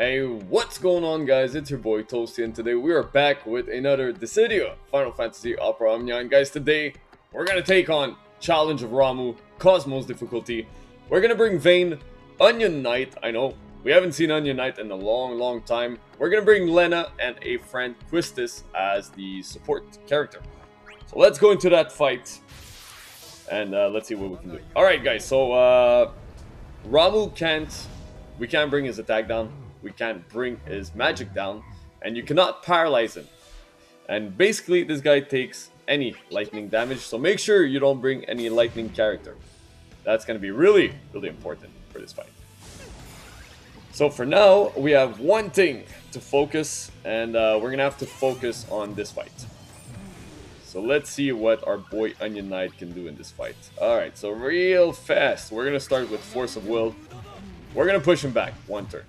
Hey, what's going on guys? It's your boy Tostyy and today we are back with another Dissidia Final Fantasy Opera Omnia and guys today we're gonna take on Challenge of Ramuh, Cosmos difficulty. We're gonna bring Vayne, Onion Knight, I know, we haven't seen Onion Knight in a long long time. We're gonna bring Lenna and a friend Quistis as the support character. So let's go into that fight and uh, let's see what we can do. Alright guys, so uh, Ramuh can't, we can't bring his attack down we can't bring his magic down, and you cannot paralyze him. And basically, this guy takes any lightning damage, so make sure you don't bring any lightning character. That's going to be really, really important for this fight. So for now, we have one thing to focus, and uh, we're going to have to focus on this fight. So let's see what our boy Onion Knight can do in this fight. Alright, so real fast, we're going to start with Force of Will. We're going to push him back one turn.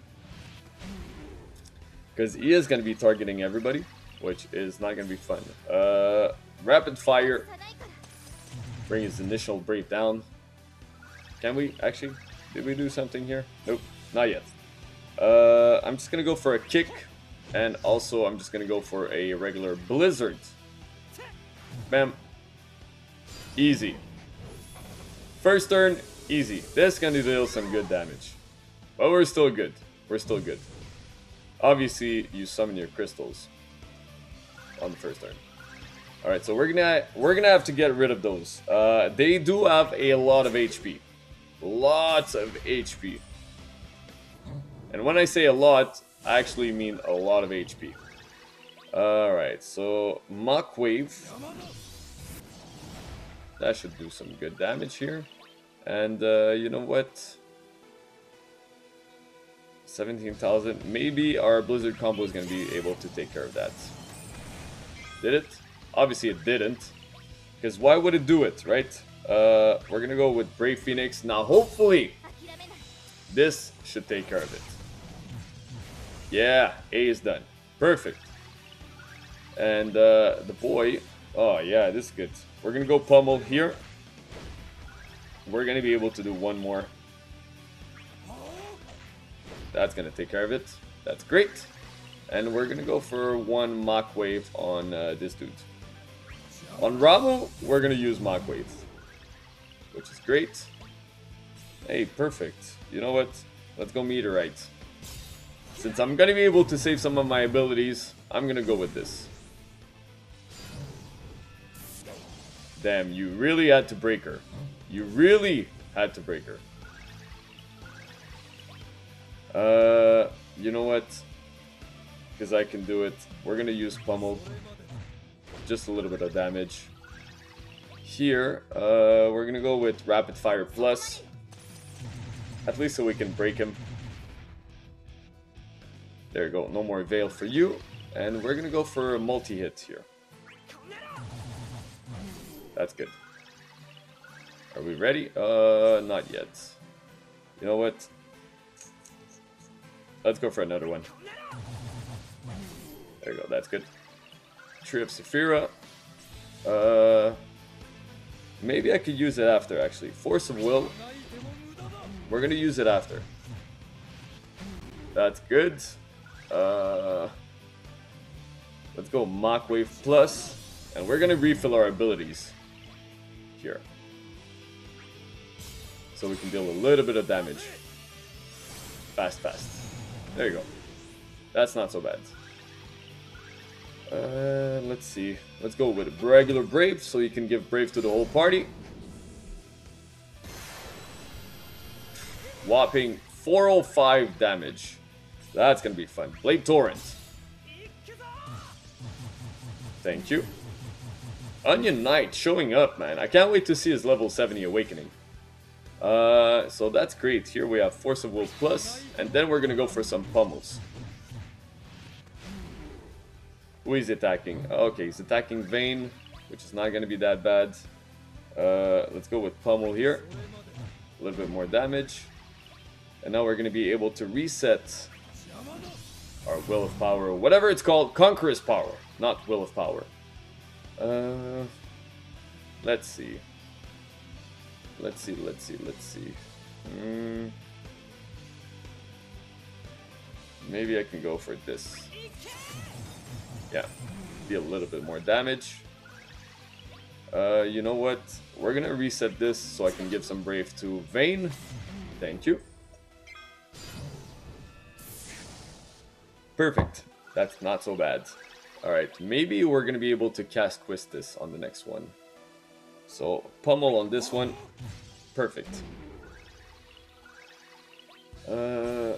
Because he is going to be targeting everybody, which is not going to be fun. Uh, rapid fire. Bring his initial break down. Can we actually? Did we do something here? Nope, not yet. Uh, I'm just going to go for a kick. And also, I'm just going to go for a regular blizzard. Bam. Easy. First turn, easy. This is going to deal some good damage. But we're still good. We're still good. Obviously, you summon your crystals on the first turn. All right, so we're gonna we're gonna have to get rid of those. Uh, they do have a lot of HP, lots of HP. And when I say a lot, I actually mean a lot of HP. All right, so Mach Wave. That should do some good damage here. And uh, you know what? 17,000. Maybe our Blizzard combo is going to be able to take care of that. Did it? Obviously it didn't. Because why would it do it, right? Uh, we're going to go with Brave Phoenix. Now, hopefully, this should take care of it. Yeah, A is done. Perfect. And uh, the boy... Oh, yeah, this is good. We're going to go Pummel here. We're going to be able to do one more. That's going to take care of it. That's great. And we're going to go for one Mach Wave on uh, this dude. On Ramuh, we're going to use Mach Wave. Which is great. Hey, perfect. You know what? Let's go Meteorite. Since I'm going to be able to save some of my abilities, I'm going to go with this. Damn, you really had to break her. You really had to break her. Uh, you know what? Because I can do it. We're going to use Pummel. Just a little bit of damage. Here, uh, we're going to go with Rapid Fire Plus. At least so we can break him. There you go. No more Veil for you. And we're going to go for a multi-hit here. That's good. Are we ready? Uh, not yet. You know what? Let's go for another one. There you go, that's good. Tree of Sephira. Uh, maybe I could use it after, actually. Force of Will. We're gonna use it after. That's good. Uh, let's go Mach Wave Plus. And we're gonna refill our abilities here. So we can deal a little bit of damage. Fast, fast. There you go. That's not so bad. Uh, let's see. Let's go with regular Brave, so you can give Brave to the whole party. Whopping 405 damage. That's gonna be fun. Blade Torrent. Thank you. Onion Knight showing up, man. I can't wait to see his level 70 Awakening. Uh, so that's great. Here we have Force of Will Plus, and then we're gonna go for some pummels. Who is attacking? Okay, he's attacking Vayne, which is not gonna be that bad. Uh, let's go with Pummel here. A little bit more damage. And now we're gonna be able to reset our Will of Power, whatever it's called, Conqueror's Power, not Will of Power. Uh, let's see. Let's see, let's see, let's see. Mm. maybe I can go for this. Yeah, be a little bit more damage. Uh, you know what? We're gonna reset this so I can give some Brave to Vayne. Thank you. Perfect. That's not so bad. Alright, maybe we're gonna be able to cast Quistis on the next one. So, Pummel on this one. Perfect. Uh,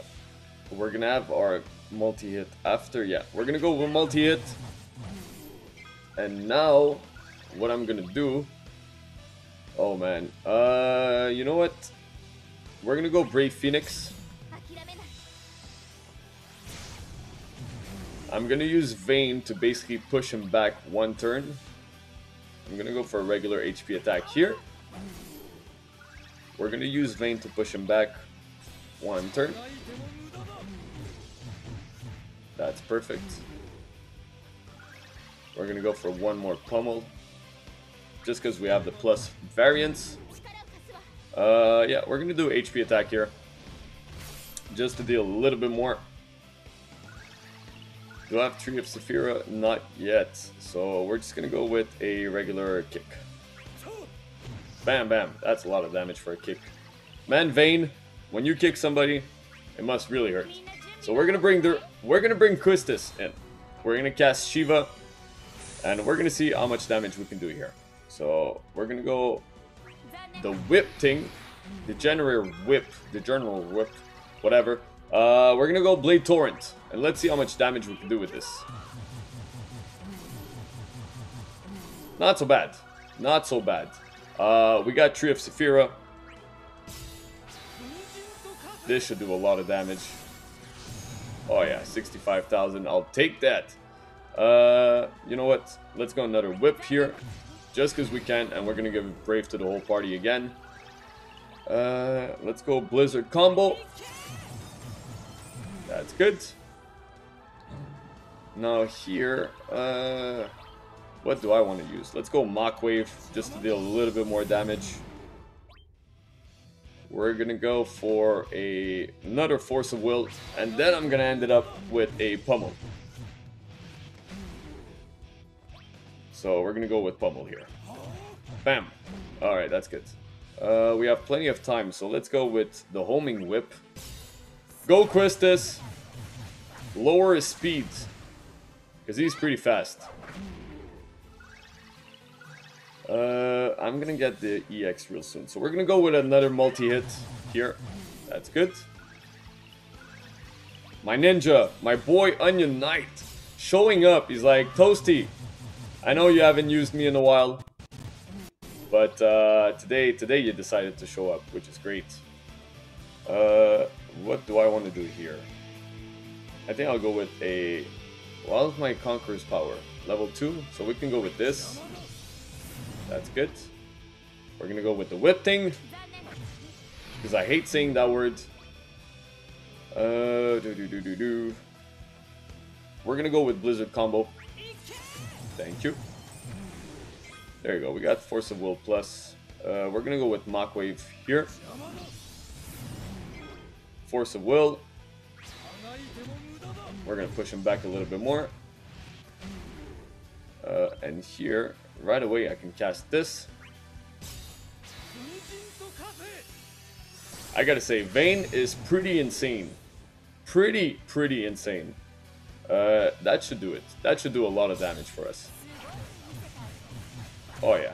we're gonna have our multi-hit after. Yeah, we're gonna go with multi-hit. And now, what I'm gonna do... Oh man. Uh, you know what? We're gonna go Brave Phoenix. I'm gonna use Vayne to basically push him back one turn. I'm gonna go for a regular HP attack here. We're gonna use Vayne to push him back one turn. That's perfect. We're gonna go for one more pummel. Just because we have the plus variance. Uh, yeah, we're gonna do HP attack here. Just to deal a little bit more. Do I have Tree of Sephira? Not yet. So we're just gonna go with a regular kick. Bam, bam. That's a lot of damage for a kick. Man, Vayne, when you kick somebody, it must really hurt. So we're gonna bring the we're gonna bring Quistis in. We're gonna cast Shiva, and we're gonna see how much damage we can do here. So we're gonna go the whip thing, the general whip, the general whip, whatever. Uh, we're gonna go Blade Torrent, and let's see how much damage we can do with this. Not so bad. Not so bad. Uh, we got Tree of Sephira. This should do a lot of damage. Oh yeah, 65,000. I'll take that. Uh, you know what? Let's go another whip here. Just because we can, and we're going to give Brave to the whole party again. Uh, let's go Blizzard combo. That's good. Now here, uh, what do I want to use? Let's go Mach Wave, just to deal a little bit more damage. We're gonna go for a another Force of Will, and then I'm gonna end it up with a Pummel. So we're gonna go with Pummel here. Bam! Alright, that's good. Uh, we have plenty of time, so let's go with the Homing Whip. Go Quistis! Lower his speed. Because he's pretty fast. Uh, I'm gonna get the EX real soon. So we're gonna go with another multi-hit here. That's good. My ninja, my boy Onion Knight, showing up. He's like, Tostyy, I know you haven't used me in a while. But uh, today, today you decided to show up, which is great. Uh, what do I want to do here? I think I'll go with a... Well, my Conqueror's Power. Level 2, so we can go with this. That's good. We're gonna go with the whip thing. Because I hate saying that word. Uh, do do do do do. We're gonna go with Blizzard combo. Thank you. There you go. We got Force of Will plus. Uh, we're gonna go with Mach Wave here. Force of Will. We're gonna push him back a little bit more. Uh, and here, right away I can cast this. I gotta say, Vayne is pretty insane. Pretty, pretty insane. Uh, that should do it. That should do a lot of damage for us. Oh yeah.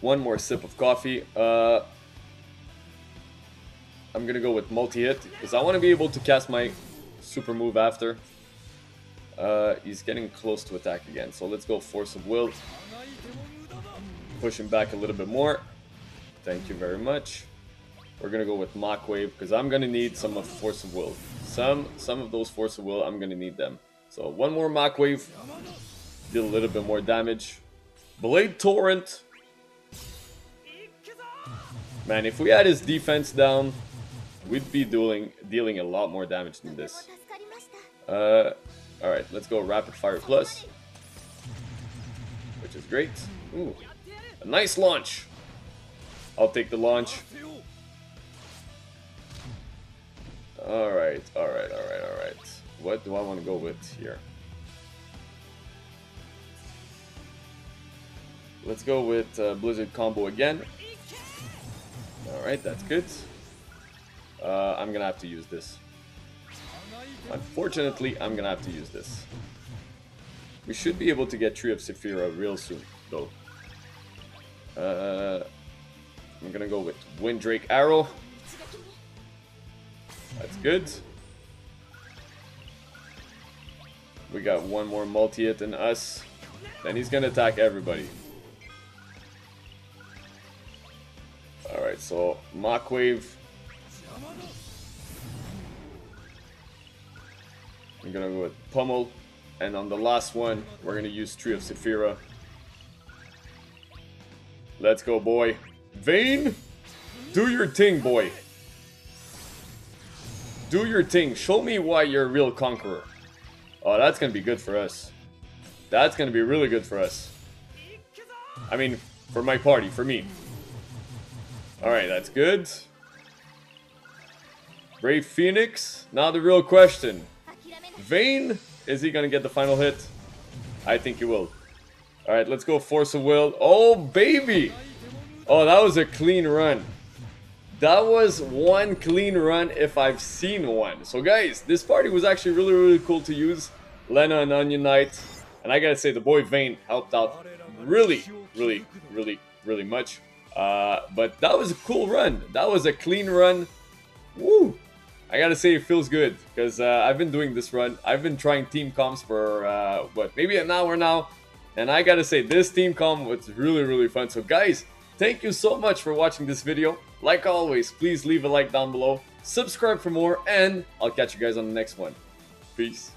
One more sip of coffee. Uh, I'm gonna go with multi-hit, because I want to be able to cast my super move after. Uh, he's getting close to attack again, so let's go Force of Will. Push him back a little bit more. Thank you very much. We're gonna go with Mach Wave, because I'm gonna need some of Force of Will. Some, some of those Force of Will, I'm gonna need them. So one more Mach Wave, deal a little bit more damage. Blade Torrent. Man, if we had his defense down, we'd be dealing dealing a lot more damage than this. Uh, Alright, let's go Rapid Fire Plus. Which is great. Ooh, a nice launch. I'll take the launch. Alright, alright, alright, alright. What do I want to go with here? Let's go with uh, Blizzard combo again. Alright, that's good. Uh, I'm gonna have to use this. Unfortunately, I'm gonna have to use this. We should be able to get Tree of Sephira real soon, though. Uh, I'm gonna go with Windrake Arrow. That's good. We got one more multi-hit than us. Then he's gonna attack everybody. Alright, so Mach-Wave. I'm gonna go with Pummel. And on the last one, we're gonna use Tree of Sephira. Let's go, boy. Vayne, do your thing, boy. Do your thing. Show me why you're a real conqueror. Oh, that's gonna be good for us. That's gonna be really good for us. I mean, for my party, for me. Alright, that's good. Brave Phoenix. Now the real question. Vayne, is he gonna get the final hit? I think he will. Alright, let's go Force of Will. Oh, baby! Oh, that was a clean run. That was one clean run if I've seen one. So guys, this party was actually really, really cool to use. Lenna and Onion Knight. And I gotta say, the boy Vayne helped out really, really, really, really much. Uh, but that was a cool run. That was a clean run. Woo! I gotta say, it feels good because uh, I've been doing this run. I've been trying team comps for uh, what maybe an hour now, and I gotta say, this team comp was really really fun. So guys, thank you so much for watching this video. Like always, please leave a like down below, subscribe for more, and I'll catch you guys on the next one. Peace.